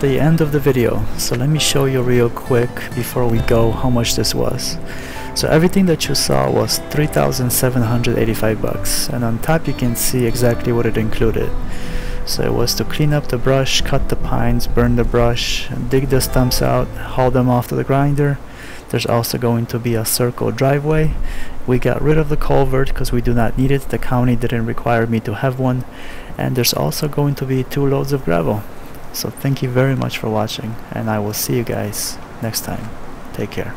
the end of the video, so let me show you real quick before we go how much this was. So everything that you saw was 3,785 bucks, and on top you can see exactly what it included. So it was to clean up the brush, cut the pines, burn the brush, dig the stumps out, haul them off to the grinder. There's also going to be a circle driveway. We got rid of the culvert because we do not need it. The county didn't require me to have one. And there's also going to be two loads of gravel. So thank you very much for watching and I will see you guys next time. Take care.